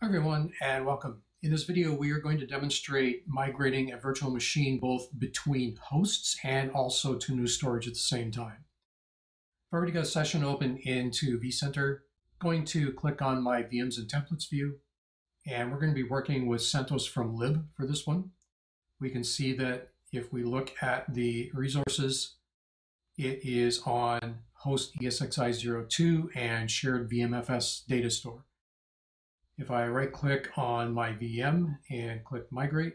Hi everyone and welcome. In this video we are going to demonstrate migrating a virtual machine both between hosts and also to new storage at the same time. I've already got a session open into vCenter. Going to click on my VMs and templates view and we're going to be working with CentOS from lib for this one. We can see that if we look at the resources it is on host ESXi02 and shared VMFS data store. If I right click on my VM and click migrate,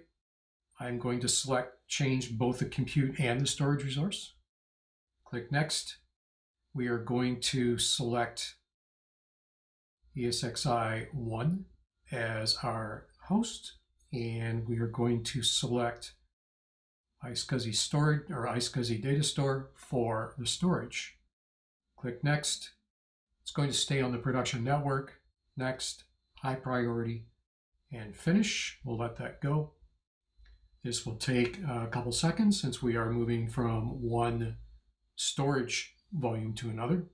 I'm going to select change both the compute and the storage resource. Click next. We are going to select ESXi1 as our host and we are going to select iSCSI storage or iSCSI data store for the storage. Click next. It's going to stay on the production network. Next high priority, and finish. We'll let that go. This will take a couple seconds since we are moving from one storage volume to another.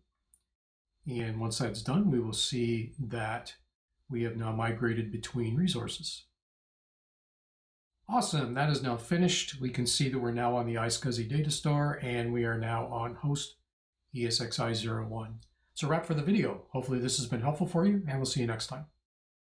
And once that's done, we will see that we have now migrated between resources. Awesome, that is now finished. We can see that we're now on the iSCSI data store and we are now on host ESXi01. So wrap for the video. Hopefully this has been helpful for you and we'll see you next time.